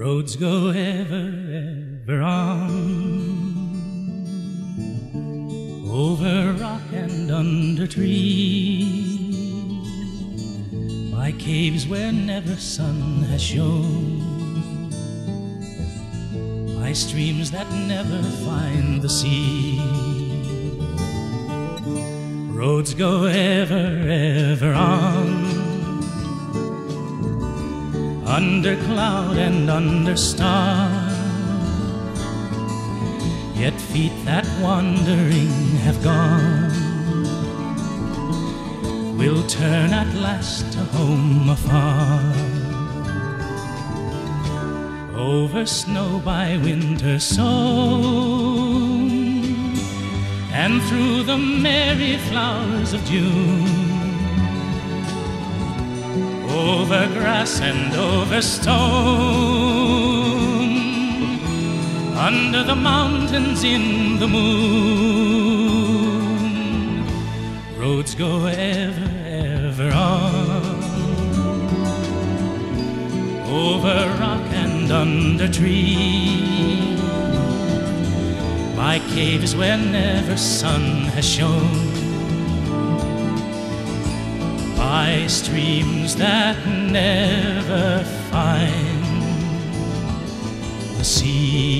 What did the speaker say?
Roads go ever, ever on. Over rock and under tree by caves where never sun has shone. By streams that never find the sea roads go ever, ever on under cloud and under star. Yet feet that wandering have gone will turn at last to home afar. Over snow by winter sown, and through the merry flowers of June. Over grass and over stone, under the mountains in the moon. Roads go ever, ever on, over rock and under tree, by caves where never sun has shone by streams that never find the sea.